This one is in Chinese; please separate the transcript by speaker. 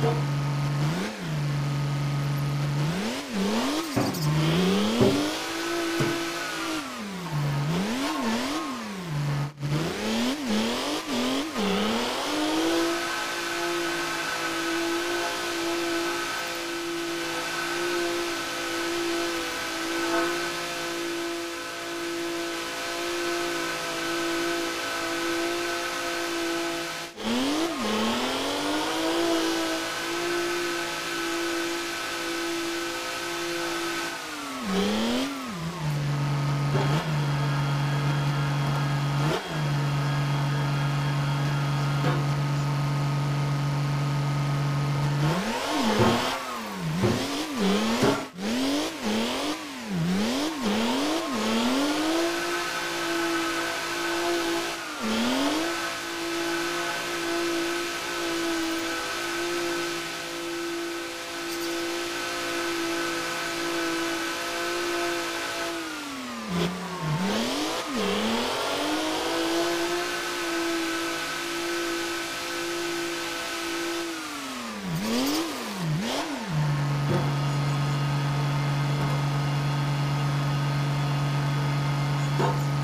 Speaker 1: Thank you.
Speaker 2: 好。